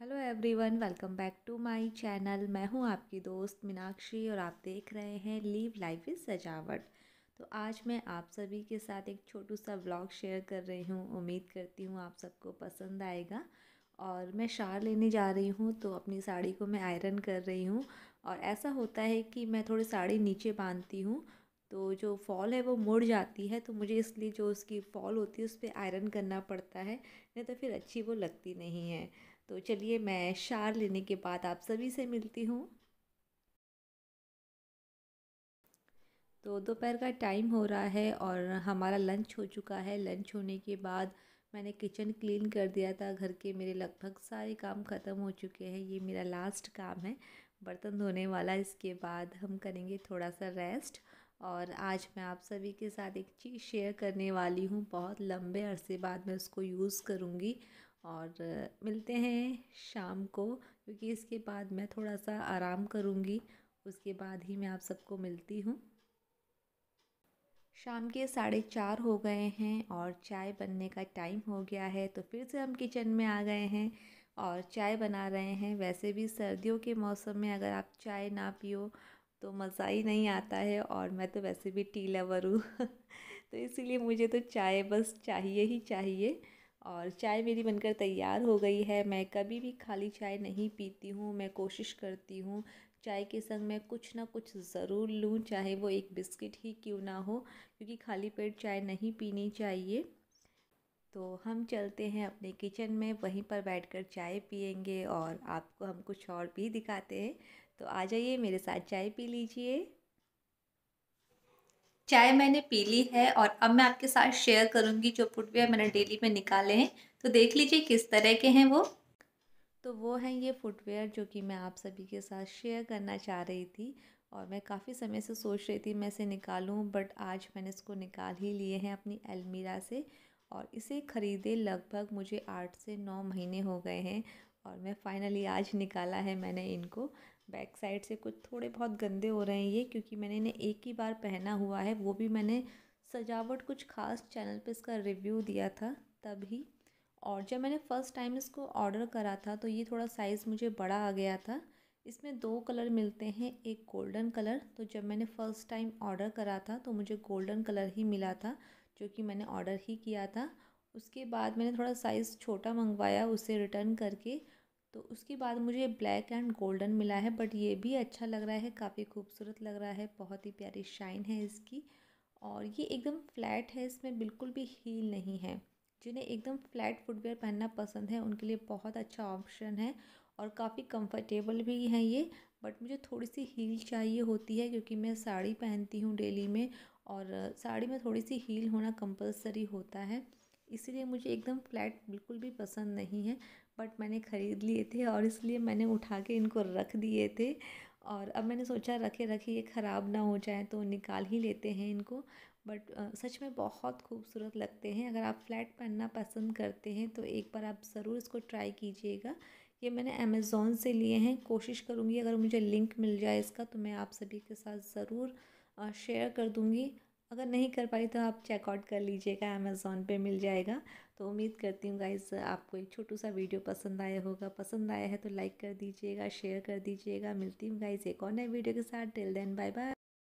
Hello everyone welcome back to my channel मैं हूँ आपकी दोस्त मीनाक्षी और आप देख रहे हैं लीव लाइफ इज़ सजावट। तो आज मैं आप सभी के साथ एक छोटू सा व्लॉग शेयर कर रही हूँ। उम्मीद करती हूँ आप सबको पसंद आएगा। और मैं शार लेने जा रही हूँ तो अपनी साड़ी को मैं आयरन कर रही हूँ। और ऐसा होता है कि मैं थोड़ी साड़ी नीचे बांधती हूँ तो जो फॉल है वो मुड़ जाती है तो मुझे इसलिए जो उसकी फॉल होती है, उस पर आयरन करना पड़ता है, नहीं तो फिर अच्छी वो लगती नहीं है। तो चलिए मैं शार लेने के बाद आप सभी से मिलती हूँ। तो दोपहर का टाइम हो रहा है और हमारा लंच हो चुका है। लंच होने के बाद मैंने किचन क्लीन कर दिया था। घर के मेरे लगभग सारे काम ख़त्म हो चुके हैं। ये मेरा लास्ट काम है। बर्तन धोने वाला, इसके बाद हम करेंगे थोड़ा सा रेस्ट और आज मैं आप सभी के साथ एक चीज़ शेयर करने वाली हूँ। बहुत लंबे अरसे बाद मैं उसको यूज़ करूँगी और मिलते हैं शाम को, क्योंकि इसके बाद मैं थोड़ा सा आराम करूँगी। उसके बाद ही मैं आप सबको मिलती हूँ। शाम के साढ़े चार हो गए हैं और चाय बनने का टाइम हो गया है तो फिर से हम किचन में आ गए हैं और चाय बना रहे हैं। वैसे भी सर्दियों के मौसम में अगर आप चाय ना पियो तो मज़ा ही नहीं आता है और मैं तो वैसे भी टी लवर हूँ। तो इसीलिए मुझे तो चाय बस चाहिए ही चाहिए और चाय मेरी बनकर तैयार हो गई है। मैं कभी भी खाली चाय नहीं पीती हूँ, मैं कोशिश करती हूँ चाय के संग मैं कुछ ना कुछ ज़रूर लूँ, चाहे वो एक बिस्किट ही क्यों ना हो, क्योंकि खाली पेट चाय नहीं पीनी चाहिए। तो हम चलते हैं अपने किचन में, वहीं पर बैठकर चाय पियेंगे और आपको हम कुछ और भी दिखाते हैं। तो आ जाइए मेरे साथ चाय पी लीजिए। चाय मैंने पी ली है और अब मैं आपके साथ शेयर करूँगी जो फुटवेयर मैंने डेली में निकाले हैं। तो देख लीजिए किस तरह के हैं वो। तो वो हैं ये फुटवेयर जो कि मैं आप सभी के साथ शेयर करना चाह रही थी और मैं काफ़ी समय से सोच रही थी मैं इसे निकालूं बट आज मैंने इसको निकाल ही लिए हैं अपनी अलमीरा से और इसे ख़रीदे लगभग मुझे आठ से नौ महीने हो गए हैं और मैं फ़ाइनली आज निकाला है मैंने इनको। बैक साइड से कुछ थोड़े बहुत गंदे हो रहे हैं ये, क्योंकि मैंने इन्हें एक ही बार पहना हुआ है। वो भी मैंने सजावट कुछ खास चैनल पे इसका रिव्यू दिया था तभी। और जब मैंने फ़र्स्ट टाइम इसको ऑर्डर करा था तो ये थोड़ा साइज़ मुझे बड़ा आ गया था। इसमें दो कलर मिलते हैं, एक गोल्डन कलर तो जब मैंने फ़र्स्ट टाइम ऑर्डर करा था तो मुझे गोल्डन कलर ही मिला था, जो कि मैंने ऑर्डर ही किया था। उसके बाद मैंने थोड़ा साइज़ छोटा मंगवाया, उसे रिटर्न करके। तो उसके बाद मुझे ब्लैक एंड गोल्डन मिला है बट ये भी अच्छा लग रहा है, काफ़ी खूबसूरत लग रहा है, बहुत ही प्यारी शाइन है इसकी। और ये एकदम फ्लैट है, इसमें बिल्कुल भी हील नहीं है। जिन्हें एकदम फ्लैट फुटवेयर पहनना पसंद है, उनके लिए बहुत अच्छा ऑप्शन है और काफ़ी कंफर्टेबल भी है ये। बट मुझे थोड़ी सी हील चाहिए होती है, क्योंकि मैं साड़ी पहनती हूँ डेली में और साड़ी में थोड़ी सी हील होना कंपलसरी होता है। इसीलिए मुझे एकदम फ्लैट बिल्कुल भी पसंद नहीं है, बट मैंने ख़रीद लिए थे और इसलिए मैंने उठा के इनको रख दिए थे। और अब मैंने सोचा रखे रखे ये ख़राब ना हो जाए तो निकाल ही लेते हैं इनको। बट सच में बहुत खूबसूरत लगते हैं। अगर आप फ्लैट पहनना पसंद करते हैं तो एक बार आप ज़रूर इसको ट्राई कीजिएगा। ये मैंने अमेज़ोन से लिए हैं। कोशिश करूँगी, अगर मुझे लिंक मिल जाए इसका तो मैं आप सभी के साथ ज़रूर शेयर कर दूँगी। अगर नहीं कर पाई तो आप चेकआउट कर लीजिएगा अमेज़ोन पे मिल जाएगा। तो उम्मीद करती हूँ गाइज़ आपको एक छोटू सा वीडियो पसंद आया होगा। पसंद आया है तो लाइक कर दीजिएगा शेयर कर दीजिएगा। मिलती हूँ गाइज़ एक और नए वीडियो के साथ। Till then bye bye